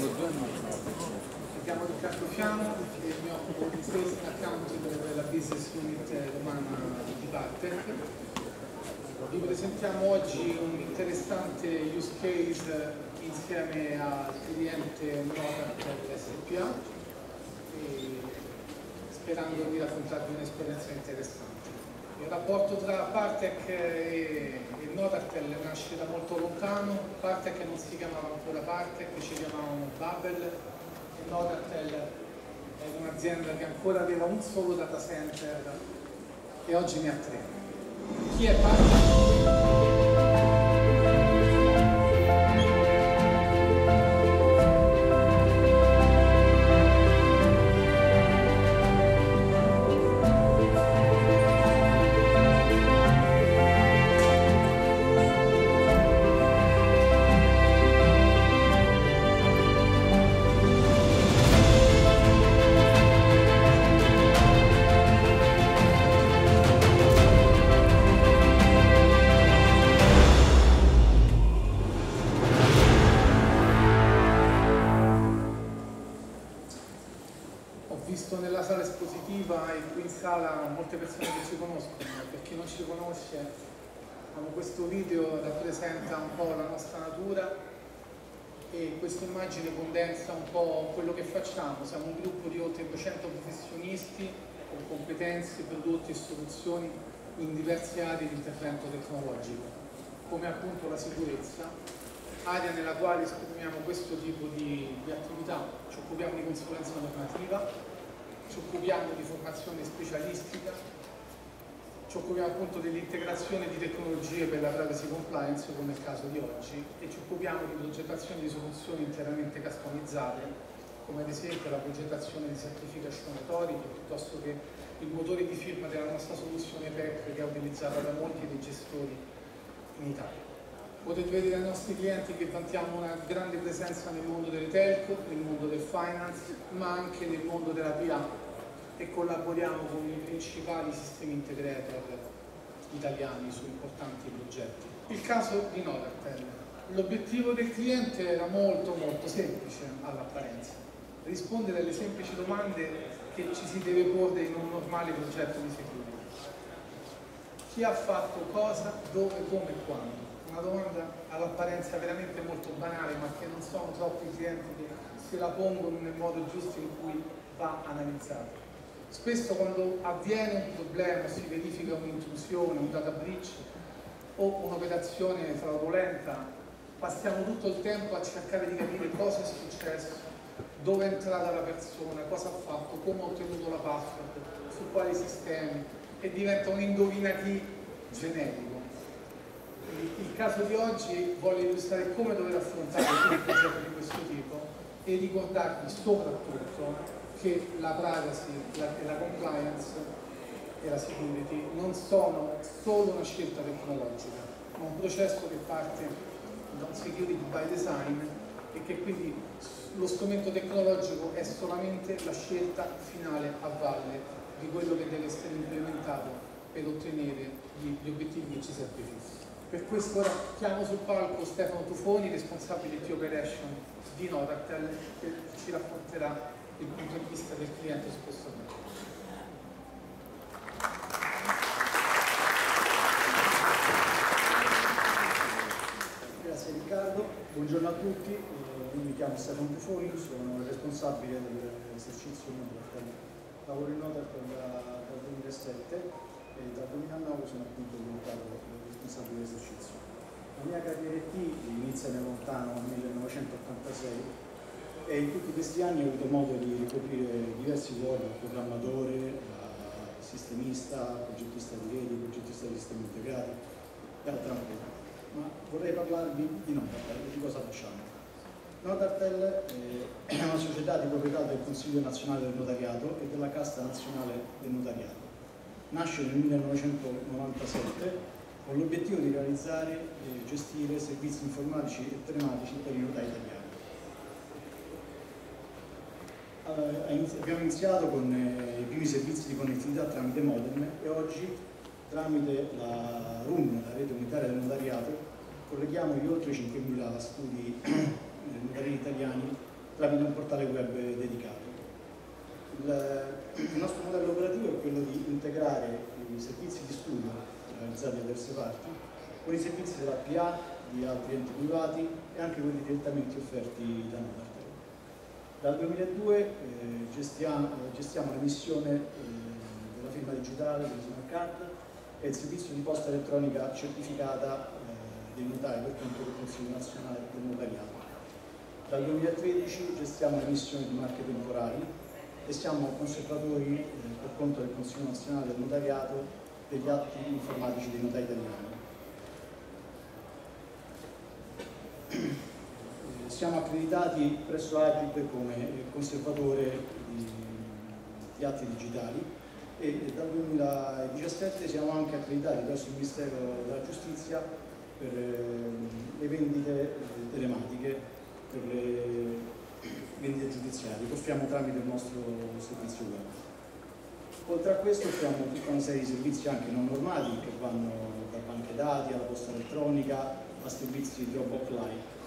Mi chiamo Riccardo Fiano e mi occupo di Sales Accounting per la business unit romana di Partec. Vi presentiamo oggi un interessante use case insieme al cliente Notar SPA sperando di raccontarvi un'esperienza interessante. Il rapporto tra Partec e, e Notartel nasce da molto lontano, Partec non si chiamava ancora Partec, ci chiamavamo Babel e Notartel è un'azienda che ancora aveva un solo data center e oggi ne ha tre. Chi è Partec? Molte persone che ci conoscono, per chi non ci conosce, questo video rappresenta un po' la nostra natura e questa immagine condensa un po' quello che facciamo. Siamo un gruppo di oltre 200 professionisti con competenze, prodotti e soluzioni in diverse aree di intervento tecnologico, come appunto la sicurezza, area nella quale esprimiamo questo tipo di, di attività, ci occupiamo di consulenza normativa, ci occupiamo di formazione specialistica, ci occupiamo appunto dell'integrazione di tecnologie per la privacy compliance come il caso di oggi e ci occupiamo di progettazione di soluzioni interamente customizzate come ad esempio la progettazione di certification authority piuttosto che il motore di firma della nostra soluzione PEC che è utilizzata da molti dei gestori in Italia. Potete vedere dai nostri clienti che vantiamo una grande presenza nel mondo delle telco, nel mondo del finance, ma anche nel mondo della PA e collaboriamo con i principali sistemi integrator italiani su importanti progetti. Il caso di Novartel. L'obiettivo del cliente era molto molto semplice all'apparenza, rispondere alle semplici domande che ci si deve porre in un normale progetto di security. Chi ha fatto cosa, dove, come e quando? Una domanda all'apparenza veramente molto banale, ma che non sono troppi i clienti che se la pongono nel modo giusto in cui va analizzato. Spesso quando avviene un problema, si verifica un'intrusione, un data breach o un'operazione fraudolenta, passiamo tutto il tempo a cercare di capire cosa è successo, dove è entrata la persona, cosa ha fatto, come ha ottenuto la password, su quali sistemi e diventa un indovina generico il caso di oggi vuole illustrare come dover affrontare un progetto di questo tipo e ricordarvi soprattutto che la privacy la, la compliance e la security non sono solo una scelta tecnologica, ma un processo che parte da un security by design e che quindi lo strumento tecnologico è solamente la scelta finale a valle di quello che deve essere implementato per ottenere gli, gli obiettivi che ci si prefissi. Per questo ora chiamo sul palco Stefano Tufoni, responsabile di operation di Notartel, che ci racconterà il punto di vista del cliente su questo tema. Grazie Riccardo, buongiorno a tutti, eh, io mi chiamo Stefano Tufoni, sono il responsabile dell'esercizio Notartel. Lavoro in Notartel dal 2007 e dal 2009 sono appunto diventato responsabile dell'esercizio. La mia carriera IT inizia nel lontano 1986 e in tutti questi anni ho avuto modo di ricoprire diversi ruoli, programmatore, sistemista, progettista di reti, progettista di sistemi integrati e altre ancora. Ma vorrei parlarvi di Notartel, di cosa facciamo. Notartel è una società di proprietà del Consiglio nazionale del notariato e della Casta nazionale del notariato. Nasce nel 1997 con l'obiettivo di realizzare e gestire servizi informatici e telematici per i notai italiani. abbiamo iniziato con eh, i primi servizi di connettività tramite modem e oggi tramite la RUN, la rete unitaria del notariato, colleghiamo gli oltre 5.000 studi notariali italiani tramite un portale web dedicato. Il, nostro modello operativo è quello di integrare i servizi di studio realizzati da terze parti con i servizi della PA, di altri enti privati e anche quelli direttamente offerti da Novartel. Dal 2002 eh, gestiamo, gestiamo l'emissione eh, della firma digitale, del smart card e il servizio di posta elettronica certificata eh, dei notai per conto del Consiglio nazionale del notariato. Dal 2013 gestiamo l'emissione di marche temporali e siamo conservatori eh, per conto del Consiglio nazionale del notariato degli atti informatici dei notai italiani. Eh, siamo accreditati presso Agit come conservatore di, di atti digitali e dal 2017 siamo anche accreditati presso il Ministero della Giustizia per eh, le vendite eh, telematiche, per le vendite giudiziarie che offriamo tramite il nostro servizio web. Oltre a questo offriamo tutta una serie di servizi anche non normati che vanno da banche dati alla posta elettronica a servizi di Dropbox Live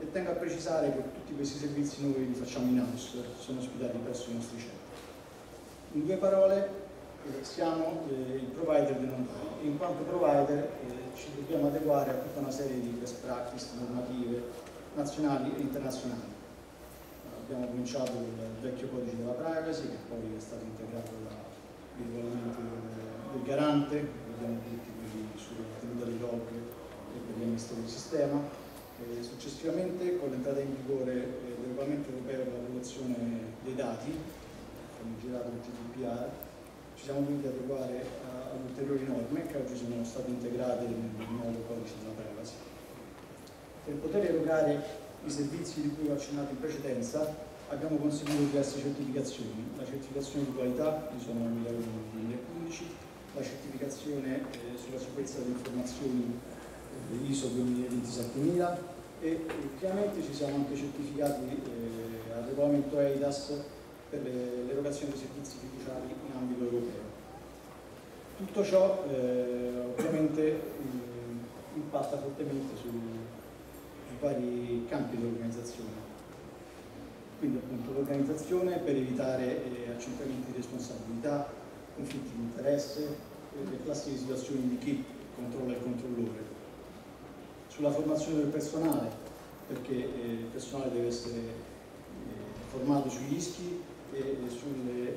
e tengo a precisare che tutti questi servizi noi li facciamo in house, sono ospitati presso i nostri centri. In due parole, siamo eh, il provider del notaio. In quanto provider eh, ci dobbiamo adeguare a tutta una serie di best practice normative nazionali e internazionali. Abbiamo cominciato il vecchio codice della privacy, che poi è stato integrato dal regolamento del, del garante, abbiamo tutti quelli sulla tenuta dei log e per gli amministratori di sistema, e successivamente, con l'entrata in vigore eh, del regolamento europeo per la protezione dei dati, girato il GDPR, ci siamo dovuti adeguare ad ulteriori norme che oggi sono state integrate nel nuovo codice della privacy. Per poter erogare i servizi di cui ho accennato in precedenza, abbiamo conseguito diverse certificazioni. La certificazione di qualità, che sono nel 2015, la certificazione eh, sulla sicurezza delle informazioni ISO 27000 e ultimamente ci siamo anche certificati eh, al regolamento EIDAS per l'erogazione dei servizi fiduciari in ambito europeo. Tutto ciò eh, ovviamente eh, impatta fortemente sui, sui vari campi dell'organizzazione. Quindi appunto l'organizzazione per evitare eh, accentramenti di responsabilità, conflitti di interesse, eh, le classiche situazioni di chi controlla il controllore sulla formazione del personale, perché eh, il personale deve essere eh, formato sui rischi e sui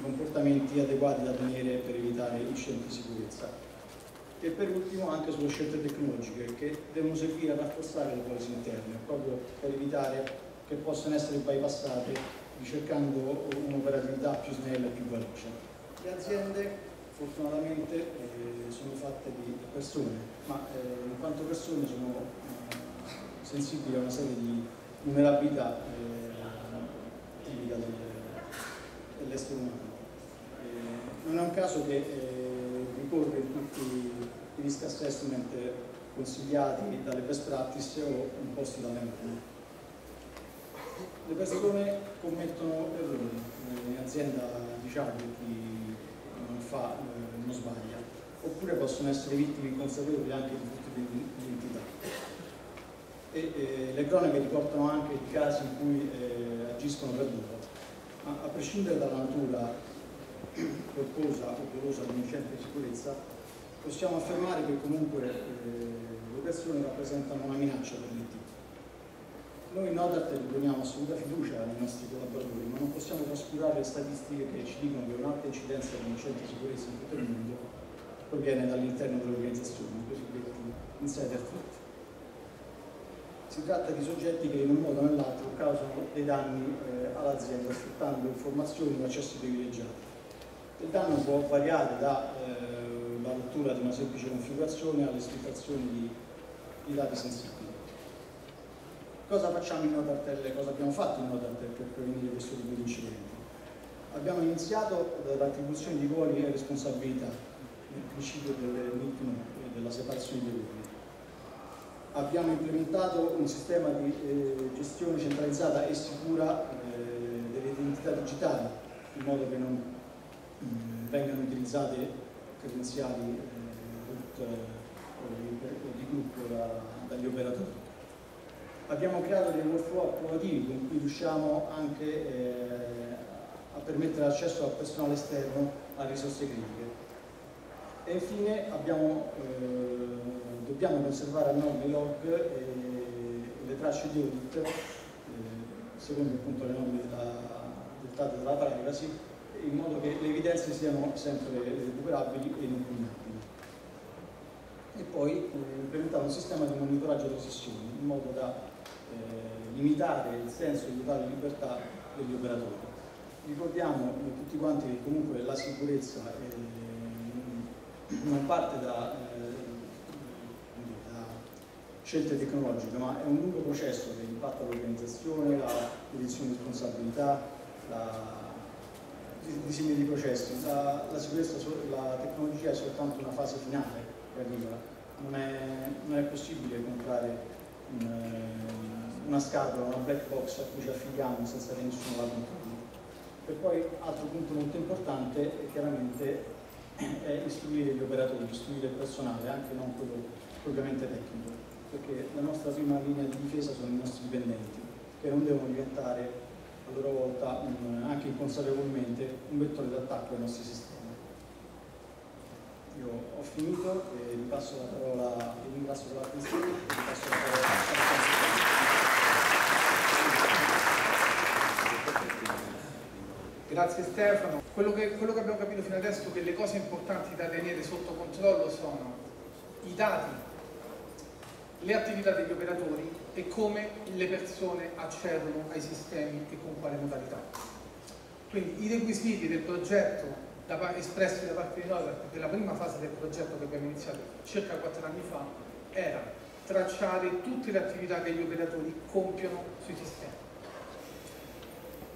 comportamenti adeguati da tenere per evitare incidenti di sicurezza. E per ultimo anche sulle scelte tecnologiche che devono servire a rafforzare le policy interne, proprio per evitare che possano essere bypassate ricercando un'operatività più snella e più veloce. Le aziende fortunatamente eh, sono fatte di persone, ma eh, in quanto persone sono eh, sensibili a una serie di vulnerabilità eh, tipica del, dell'essere umano. Eh, non è un caso che eh, ricorre in tutti i risk assessment consigliati dalle best practice o imposti norme. Le persone commettono errori, in azienda diciamo che chi fa, eh, non sbaglia, oppure possono essere vittime inconsapevoli anche di furti di identità. E, eh, le cronache riportano anche di casi in cui eh, agiscono per loro, ma a prescindere dalla natura corposa o dolosa di un incidente di sicurezza, possiamo affermare che comunque eh, le persone rappresentano una minaccia per l'IT. Noi in Nodat poniamo assoluta fiducia nei nostri collaboratori, ma non possiamo trascurare le statistiche che ci dicono che un'alta incidenza di incidenti di sicurezza in tutto il mondo proviene dall'interno dell'organizzazione, i cosiddetti insider threat. Si tratta di soggetti che in un modo o nell'altro causano dei danni eh, all'azienda sfruttando informazioni o accessi privilegiati. Il danno può variare dalla eh, rottura di una semplice configurazione alle sfruttazioni di, di dati sensibili. Cosa facciamo in Notartel? Cosa abbiamo fatto in Notartel per prevenire questo tipo di incidenti? Abbiamo iniziato dall'attribuzione di ruoli e responsabilità nel principio del ritmo e della separazione dei ruoli. Abbiamo implementato un sistema di eh, gestione centralizzata e sicura eh, delle identità digitali, in modo che non mh, mm, vengano utilizzate credenziali eh, root, o di gruppo da, dagli operatori Abbiamo creato dei workflow approvativi con cui riusciamo anche eh, a permettere l'accesso al personale esterno a risorse critiche. E infine abbiamo, eh, dobbiamo conservare a norma i log e le tracce di audit, eh, secondo appunto le norme della, dettate dalla privacy, in modo che le evidenze siano sempre recuperabili e non pugnabili. E poi eh, implementare un sistema di monitoraggio delle sessioni, in modo da eh, limitare il senso di totale libertà degli operatori. Ricordiamo eh, tutti quanti che comunque la sicurezza eh, non parte eh, da, scelte tecnologiche, ma è un lungo processo che impatta l'organizzazione, la direzione di responsabilità, la disegno di processi. La, la, sicurezza, la tecnologia è soltanto una fase finale che arriva. Non è, non è possibile comprare un, eh, una scatola, una black box a cui ci affidiamo senza che nessuno la controlli. E poi, altro punto molto importante, è chiaramente è istruire gli operatori, istruire il personale, anche non quello propriamente tecnico, perché la nostra prima linea di difesa sono i nostri dipendenti, che non devono diventare a loro volta un, anche inconsapevolmente un vettore d'attacco ai nostri sistemi. Io ho finito e vi passo la parola, vi ringrazio per l'attenzione e vi passo la parola Grazie Stefano. Quello che, quello che abbiamo capito fino adesso è che le cose importanti da tenere sotto controllo sono i dati, le attività degli operatori e come le persone accedono ai sistemi e con quale modalità. Quindi i requisiti del progetto da, espressi da parte di noi, perché la prima fase del progetto che abbiamo iniziato circa quattro anni fa era tracciare tutte le attività che gli operatori compiono sui sistemi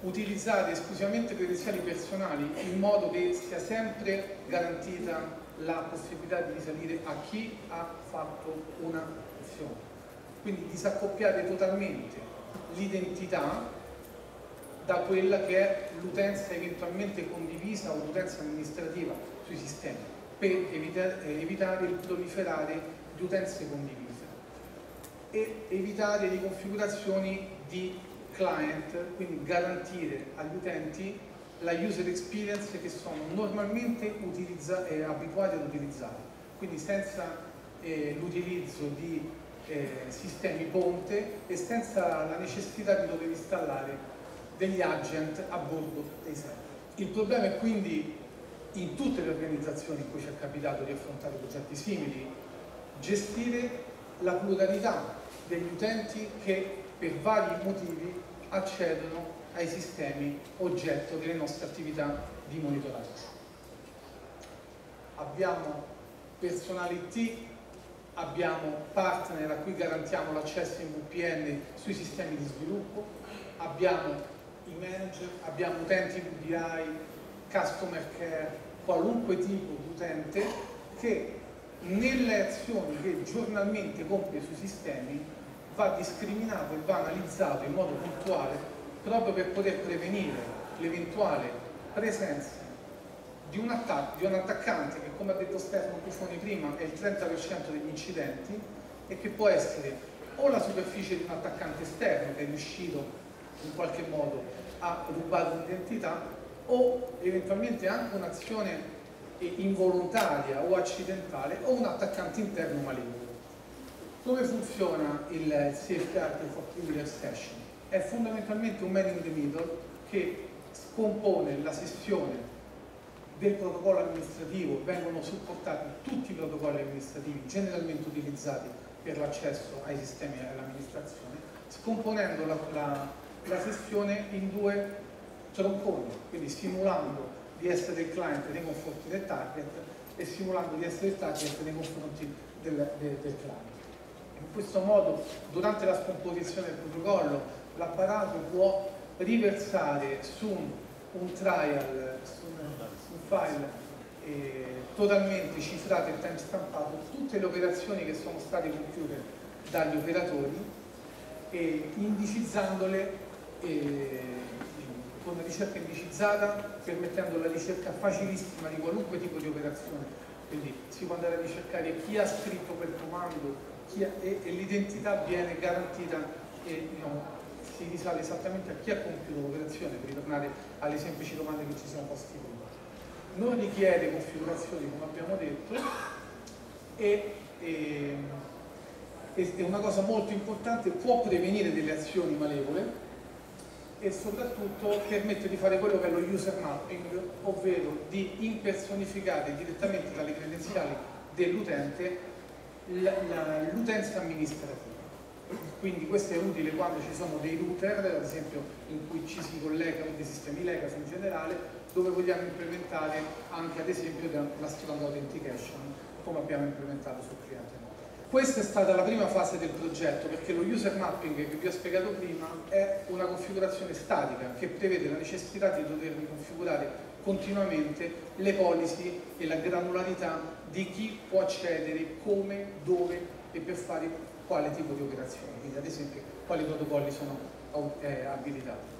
utilizzare esclusivamente credenziali personali in modo che sia sempre garantita la possibilità di risalire a chi ha fatto una azione. Quindi disaccoppiare totalmente l'identità da quella che è l'utenza eventualmente condivisa o l'utenza amministrativa sui sistemi per evitare, evitare il proliferare di utenze condivise e evitare le configurazioni di client, quindi garantire agli utenti la user experience che sono normalmente eh, abituati ad utilizzare, quindi senza eh, l'utilizzo di eh, sistemi ponte e senza la necessità di dover installare degli agent a bordo dei server. Il problema è quindi in tutte le organizzazioni in cui ci è capitato di affrontare progetti simili, gestire la pluralità degli utenti che per vari motivi accedono ai sistemi oggetto delle nostre attività di monitoraggio. Abbiamo personale IT, abbiamo partner a cui garantiamo l'accesso in VPN sui sistemi di sviluppo, abbiamo i manager, abbiamo utenti VDI, customer care, qualunque tipo di utente che nelle azioni che giornalmente compie sui sistemi va discriminato e va analizzato in modo puntuale proprio per poter prevenire l'eventuale presenza di un, di un, attaccante che come ha detto Stefano Cufoni prima è il 30% degli incidenti e che può essere o la superficie di un attaccante esterno che è riuscito in qualche modo a rubare un'identità o eventualmente anche un'azione involontaria o accidentale o un attaccante interno maligno. Come funziona il Safeguard for Privilege Session? È fondamentalmente un man in the middle che scompone la sessione del protocollo amministrativo, vengono supportati tutti i protocolli amministrativi generalmente utilizzati per l'accesso ai sistemi e all'amministrazione, scomponendo la, la, la sessione in due tronconi, quindi simulando di essere il client nei confronti del target e simulando di essere il target nei confronti del, del, del client. In questo modo, durante la scomposizione del protocollo, l'apparato può riversare su un, trial, su un, file eh, totalmente cifrato e timestampato tutte le operazioni che sono state compiute dagli operatori e indicizzandole eh, con una ricerca indicizzata permettendo la ricerca facilissima di qualunque tipo di operazione. Quindi si può andare a ricercare chi ha scritto quel comando, e, e l'identità viene garantita e diciamo, si risale esattamente a chi ha compiuto l'operazione per ritornare alle semplici domande che ci siamo posti prima. Non richiede configurazioni come abbiamo detto e, e, e una cosa molto importante può prevenire delle azioni malevole e soprattutto permette di fare quello che è lo user mapping, ovvero di impersonificare direttamente dalle credenziali dell'utente l'utenza amministrativa. Quindi questo è utile quando ci sono dei router, ad esempio in cui ci si collega con dei sistemi legacy in generale, dove vogliamo implementare anche ad esempio la strong authentication, come abbiamo implementato sul cliente. Questa è stata la prima fase del progetto perché lo user mapping che vi ho spiegato prima è una configurazione statica che prevede la necessità di dover configurare continuamente le policy e la granularità di chi può accedere, come, dove e per fare quale tipo di operazioni, quindi ad esempio quali protocolli sono eh, abilitati.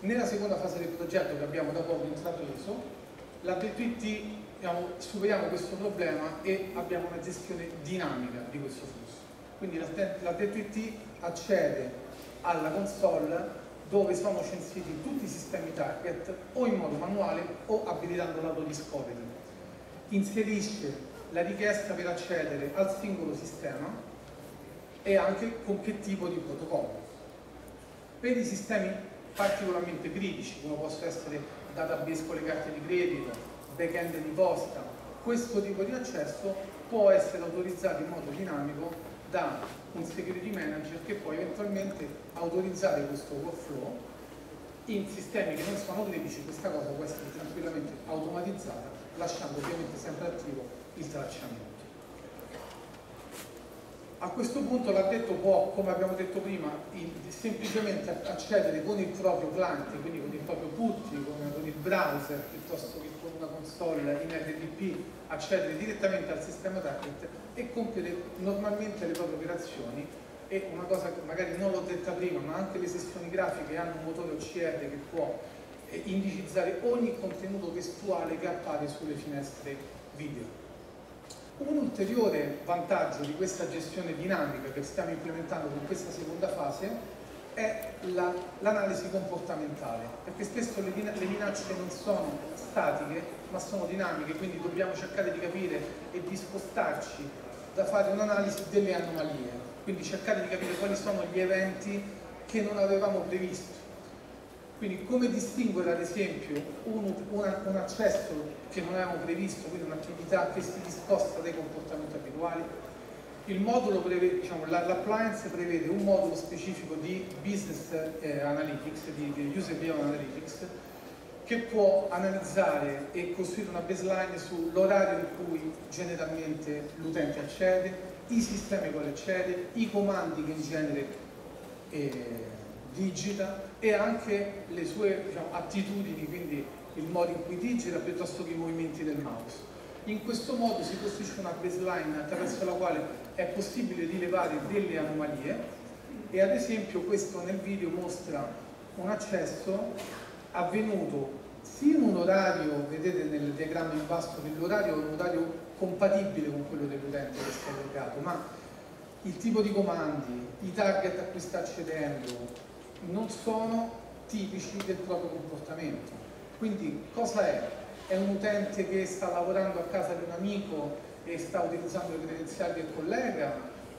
Nella seconda fase del progetto che abbiamo da poco intrapreso, la DPT diciamo, superiamo questo problema e abbiamo una gestione dinamica di questo flusso. Quindi la, la DTT accede alla console dove sono censiti tutti i sistemi target o in modo manuale o abilitando l'autodiscovery. Inserisce la richiesta per accedere al singolo sistema e anche con che tipo di protocollo. Per i sistemi particolarmente critici, come possono essere database con le carte di credito, back-end di posta, questo tipo di accesso può essere autorizzato in modo dinamico da un security manager che può eventualmente autorizzare questo workflow in sistemi che non sono critici, questa cosa può essere tranquillamente automatizzata lasciando ovviamente sempre attivo il tracciamento. A questo punto l'addetto può, come abbiamo detto prima, semplicemente accedere con il proprio client, quindi con il proprio PUTTI, con, con il browser, piuttosto che con una console in RDP, accedere direttamente al sistema target e compiere normalmente le proprie operazioni e una cosa che magari non l'ho detta prima, ma anche le sessioni grafiche hanno un motore OCR che può eh, indicizzare ogni contenuto testuale che appare sulle finestre video. Un ulteriore vantaggio di questa gestione dinamica che stiamo implementando con questa seconda fase è l'analisi la, comportamentale, perché spesso le, le, minacce non sono statiche, ma sono dinamiche, quindi dobbiamo cercare di capire e di spostarci da fare un'analisi delle anomalie, quindi cercare di capire quali sono gli eventi che non avevamo previsto quindi come distinguere ad esempio un, una, un accesso che non avevamo previsto, quindi un'attività che si discosta dai comportamenti abituali? Il modulo prevede, diciamo, l'appliance prevede un modulo specifico di business eh, analytics, di, di user behavior analytics, che può analizzare e costruire una baseline sull'orario in cui generalmente l'utente accede, i sistemi cui accede, i comandi che in genere eh, digita e anche le sue diciamo, attitudini, quindi il modo in cui digita piuttosto che i movimenti del mouse. In questo modo si costruisce una baseline attraverso la quale è possibile rilevare delle anomalie e ad esempio questo nel video mostra un accesso avvenuto sia in un orario, vedete nel diagramma in basso che l'orario è un orario compatibile con quello dell'utente che sta collegato, ma il tipo di comandi, i target a cui sta accedendo, non sono tipici del proprio comportamento. Quindi cosa è? È un utente che sta lavorando a casa di un amico e sta utilizzando le credenziali del collega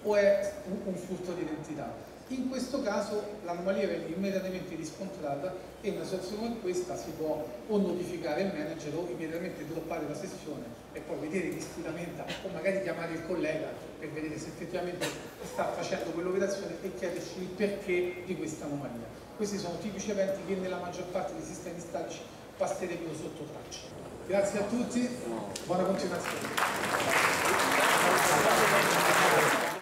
o è un, un furto di identità? In questo caso l'anomalia viene immediatamente riscontrata e in una situazione come questa si può o notificare il manager o immediatamente droppare la sessione e poi vedere chi si lamenta o magari chiamare il collega per vedere se effettivamente sta facendo quell'operazione e chiederci il perché di questa anomalia. Questi sono tipici eventi che nella maggior parte dei sistemi statici passerebbero sotto traccia. Grazie a tutti, buona continuazione.